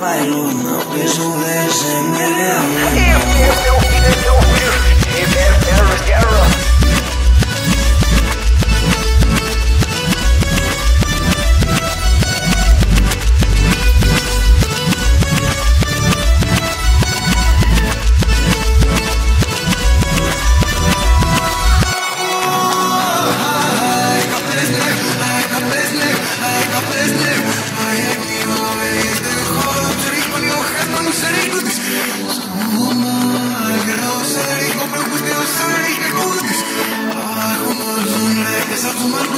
Mas no não beijo vejo my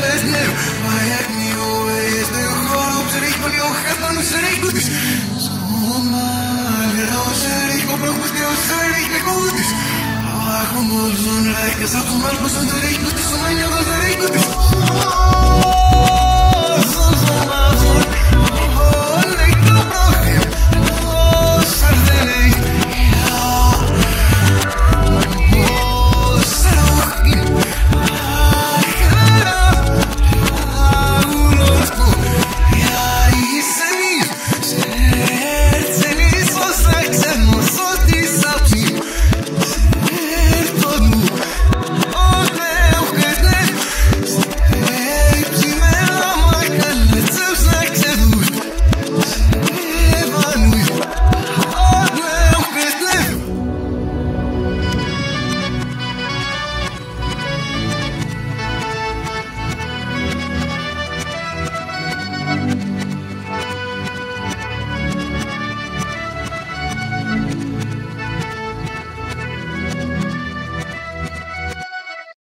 peso de ese Abajo no son like, esa tu mal, pues son de rey, no te son años de rey, no te son